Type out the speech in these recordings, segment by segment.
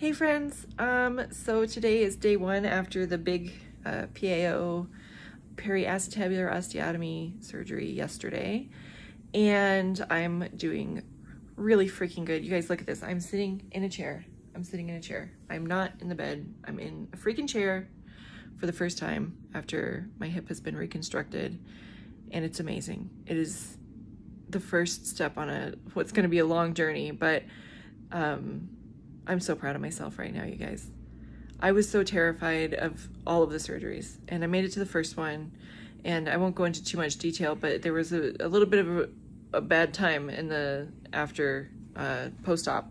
Hey friends, um, so today is day one after the big uh, PAO periacetabular osteotomy surgery yesterday, and I'm doing really freaking good. You guys look at this. I'm sitting in a chair. I'm sitting in a chair. I'm not in the bed. I'm in a freaking chair for the first time after my hip has been reconstructed, and it's amazing. It is the first step on a what's going to be a long journey, but um, I'm so proud of myself right now, you guys. I was so terrified of all of the surgeries, and I made it to the first one. And I won't go into too much detail, but there was a, a little bit of a, a, bad time in the after uh, post-op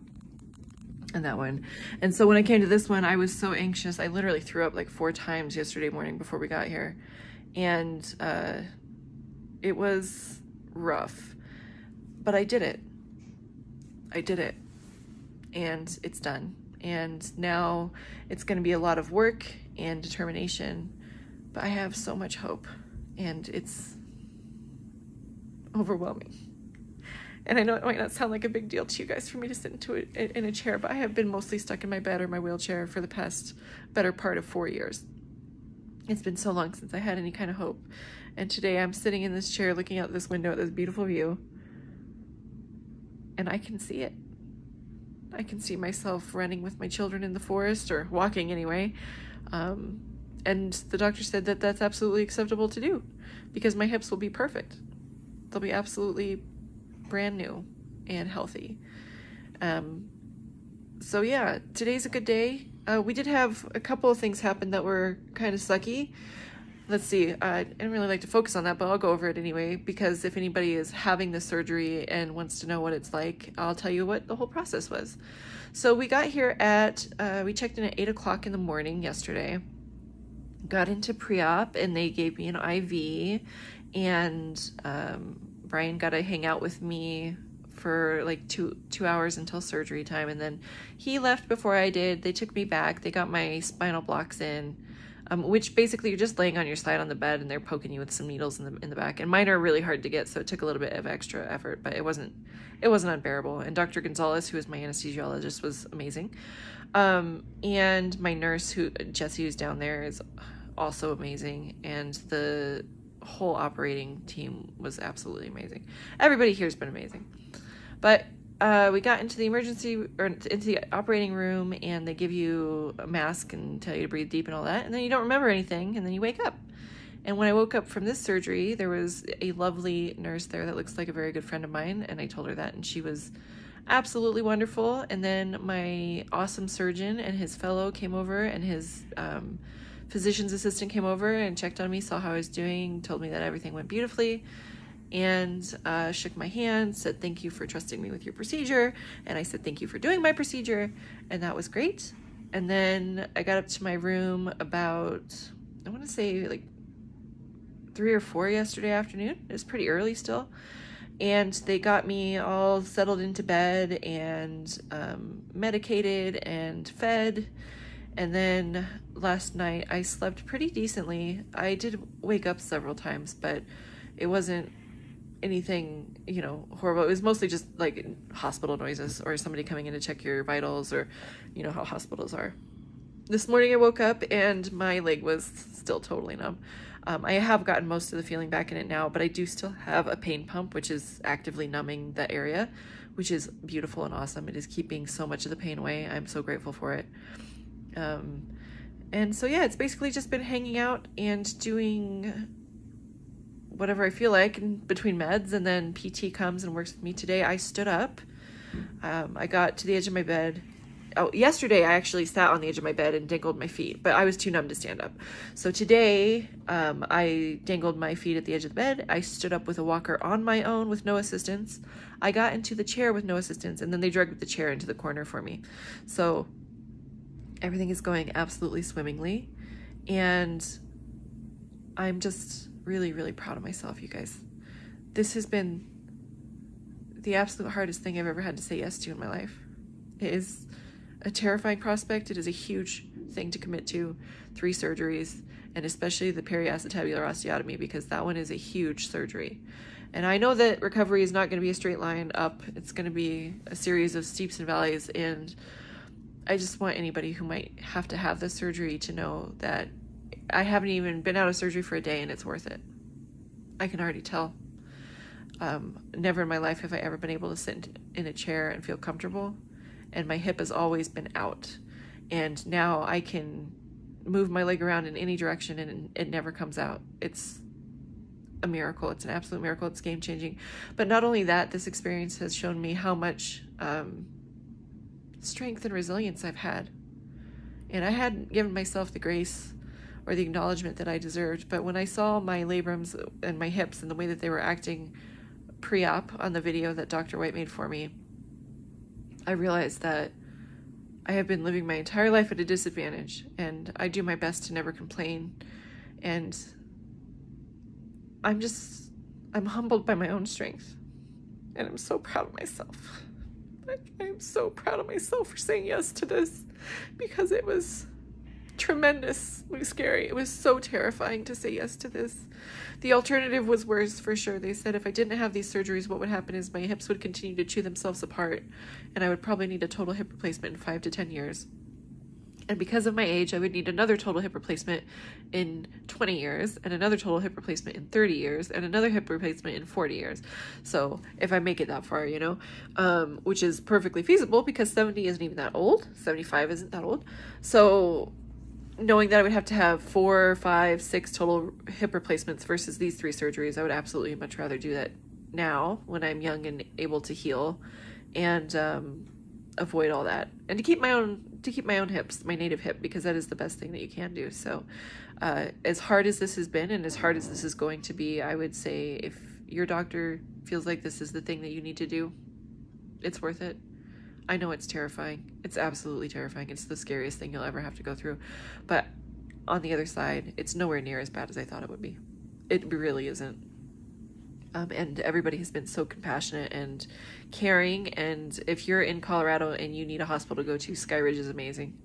and that one. And so when I came to this one, I was so anxious. I literally threw up like four times yesterday morning before we got here. And uh, it was rough, but I did it. I did it and it's done. And now it's going to be a lot of work and determination, but I have so much hope and it's overwhelming. And I know it might not sound like a big deal to you guys for me to sit into a, in a chair, but I have been mostly stuck in my bed or my wheelchair for the past better part of four years. It's been so long since I had any kind of hope. And today I'm sitting in this chair looking out this window at this beautiful view, and I can see it. I can see myself running with my children in the forest or walking anyway. Um, and the doctor said that that's absolutely acceptable to do because my hips will be perfect. They'll be absolutely brand new and healthy. Um, so yeah, today's a good day. Uh, we did have a couple of things happen that were kind of sucky let's see, I didn't really like to focus on that, but I'll go over it anyway, because if anybody is having the surgery and wants to know what it's like, I'll tell you what the whole process was. So we got here at, uh, we checked in at 8 o'clock in the morning yesterday, got into pre-op, and they gave me an IV, and um, Brian got to hang out with me for like two two hours until surgery time and then he left before I did. They took me back. They got my spinal blocks in um, which basically you're just laying on your side on the bed and they're poking you with some needles in the in the back. And mine are really hard to get, so it took a little bit of extra effort, but it wasn't it wasn't unbearable. And Dr. Gonzalez, who is my anesthesiologist, was amazing. Um, and my nurse, who Jesse, who's down there, is also amazing. And the whole operating team was absolutely amazing. Everybody here has been amazing. But uh, we got into the emergency or into the operating room and they give you a mask and tell you to breathe deep and all that and then you don't remember anything and then you wake up. And when i woke up from this surgery there was a lovely nurse there that looks like a very good friend of mine and i told her that and she was absolutely wonderful. And then my awesome surgeon and his fellow came over and his um, physician's assistant came over and checked on me saw how i was doing told me that everything went beautifully and uh, shook my hand, said thank you for trusting me with your procedure. And I said thank you for doing my procedure. And that was great. And then I got up to my room about, I want to say like three or four yesterday afternoon. It was pretty early still. And they got me all settled into bed and um, medicated and fed. And then last night I slept pretty decently. I did wake up several times, but it wasn't anything, you know, horrible. It was mostly just like hospital noises or somebody coming in to check your vitals or, you know, how hospitals are. This morning I woke up and my leg was still totally numb. Um, I have gotten most of the feeling back in it now, but I do still have a pain pump, which is actively numbing the area, which is beautiful and awesome. It is keeping so much of the pain away. I'm so grateful for it. Um, and so, yeah, it's basically just been hanging out and doing whatever I feel like between meds, and then PT comes and works with me. Today I stood up. Um, I got to the edge of my bed. Oh, yesterday I actually sat on the edge of my bed and dangled my feet, but I was too numb to stand up. So today um, I dangled my feet at the edge of the bed. I stood up with a walker on my own with no assistance. I got into the chair with no assistance, and then they dragged the chair into the corner for me. So everything is going absolutely swimmingly, and I'm just really, really proud of myself, you guys. This has been the absolute hardest thing I've ever had to say yes to in my life. It is a terrifying prospect. It is a huge thing to commit to. Three surgeries, and especially the periacetabular osteotomy, because that one is a huge surgery. And I know that recovery is not going to be a straight line up. It's going to be a series of steeps and valleys. And I just want anybody who might have to have the surgery to know that I haven't even been out of surgery for a day and it's worth it. I can already tell. Um, never in my life have I ever been able to sit in a chair and feel comfortable, and my hip has always been out. And now I can move my leg around in any direction and it never comes out. It's a miracle. It's an absolute miracle. It's game changing. But not only that, this experience has shown me how much um, strength and resilience I've had. And I hadn't given myself the grace or the acknowledgement that I deserved. But when I saw my labrums and my hips and the way that they were acting pre op on the video that Dr. White made for me, I realized that I have been living my entire life at a disadvantage, and I do my best to never complain. And I'm just, I'm humbled by my own strength, and I'm so proud of myself. I'm so proud of myself for saying yes to this because it was tremendously scary. It was so terrifying to say yes to this. The alternative was worse for sure. They said if I didn't have these surgeries, what would happen is my hips would continue to chew themselves apart, and I would probably need a total hip replacement in five to 10 years. And because of my age, I would need another total hip replacement in 20 years, and another total hip replacement in 30 years, and another hip replacement in 40 years. So if I make it that far, you know, um, which is perfectly feasible because 70 isn't even that old, 75 isn't that old. So knowing that I would have to have four, five, six total hip replacements versus these three surgeries, I would absolutely much rather do that now when I'm young and able to heal and um, avoid all that. And to keep my own to keep my own hips my native hip because that is the best thing that you can do. So uh, as hard as this has been and as hard as this is going to be i would say if your doctor feels like this is the thing that you need to do it's worth it I know it's terrifying. It's absolutely terrifying. It's the scariest thing you'll ever have to go through. But on the other side, it's nowhere near as bad as I thought it would be. It really isn't. Um, and everybody has been so compassionate and caring. And if you're in Colorado and you need a hospital to go to, Skyridge is amazing.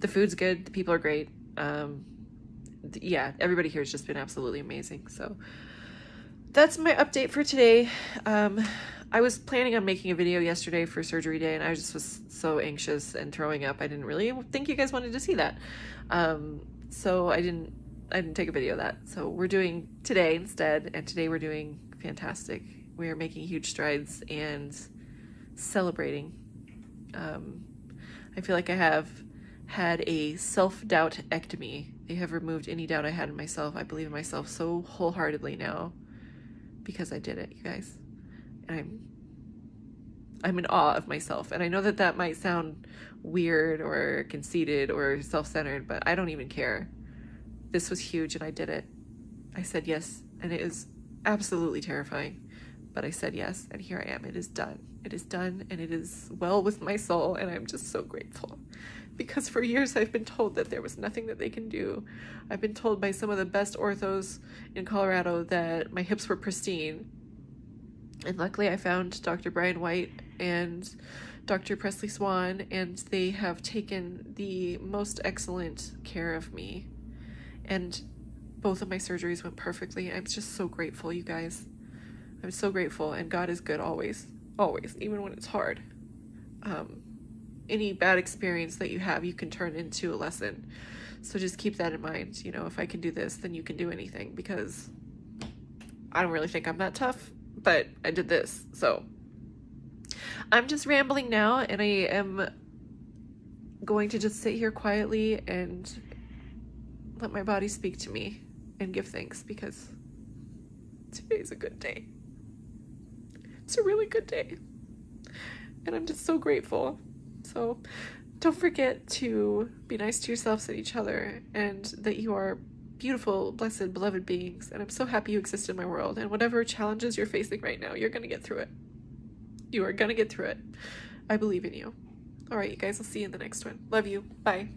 The food's good. The people are great. Um, yeah, everybody here has just been absolutely amazing. So that's my update for today. Um, I was planning on making a video yesterday for surgery day, and I just was so anxious and throwing up. I didn't really think you guys wanted to see that, um, so I didn't. I didn't take a video of that. So we're doing today instead, and today we're doing fantastic. We are making huge strides and celebrating. Um, I feel like I have had a self doubt ectomy. They have removed any doubt I had in myself. I believe in myself so wholeheartedly now because I did it, you guys. And I'm I'm in awe of myself. And I know that that might sound weird or conceited or self-centered, but I don't even care. This was huge and I did it. I said yes, and it is absolutely terrifying, but I said yes, and here I am. It is done. It is done, and it is well with my soul, and I'm just so grateful. Because for years I've been told that there was nothing that they can do. I've been told by some of the best orthos in Colorado that my hips were pristine, and luckily, I found Dr. Brian White and Dr. Presley Swan, and they have taken the most excellent care of me. And both of my surgeries went perfectly. I'm just so grateful, you guys. I'm so grateful, and God is good always, always, even when it's hard. Um, any bad experience that you have, you can turn into a lesson. So just keep that in mind. You know, if I can do this, then you can do anything because I don't really think I'm that tough but I did this. So I'm just rambling now and I am going to just sit here quietly and let my body speak to me and give thanks because today's a good day. It's a really good day. And I'm just so grateful. So don't forget to be nice to yourselves and each other and that you are beautiful, blessed, beloved beings, and I'm so happy you exist in my world. And whatever challenges you're facing right now, you're gonna get through it. You are gonna get through it. I believe in you. All right, you guys, I'll see you in the next one. Love you. Bye.